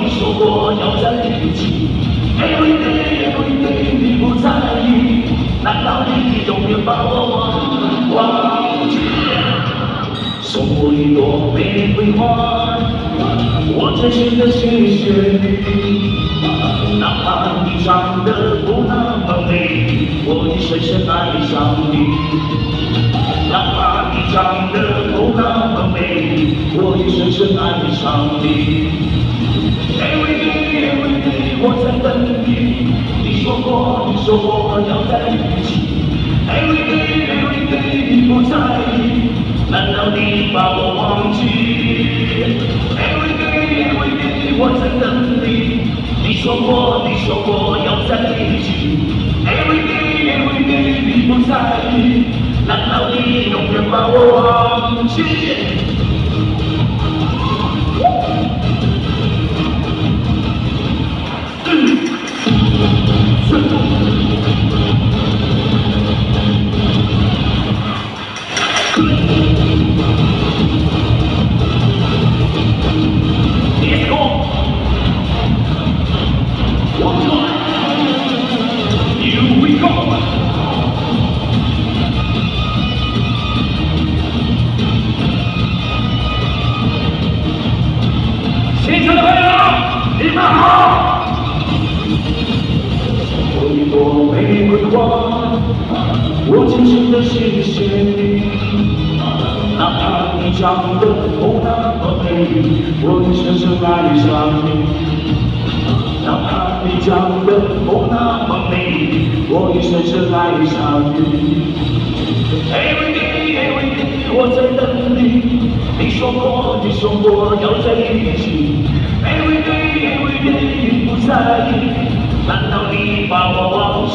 你说过要在一起。Every day, every day，你不在意，难道你永远把我忘忘记？送我一朵玫瑰花，我真心的谢谢你。哪怕你长得不那么美，我已深深爱上你。哪怕你长得不那么美，我已深深爱上你。我在等你。你说过，你说过要在一起。Every day, every day，你不在意。难道你把我忘记？Every day, every day，我在等你。你说过，你说过要在一起。Every day, every day，你不在意。难道你永远把我忘记？别。朋友，你们好。送一朵玫瑰花，我轻轻地谢谢你。你长得不那么美，我已深深爱上你。你长得不那么美，我已深深爱上你。Every day, every day，我在等你。你说过，你说过要在一起。Every day, every day，你不在意，难道你把我忘记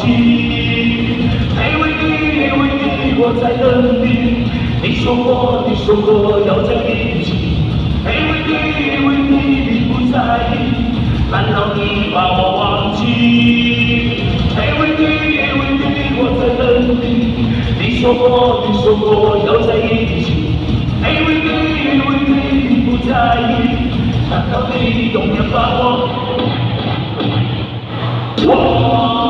？Every day, every day，我在等你。你说过，你说过要在一起，因为因为你不在意，难道你把我忘记？因为因为你我在等你，你说过，你说过要在一起，因为因为你不在意，难道你永远把我忘？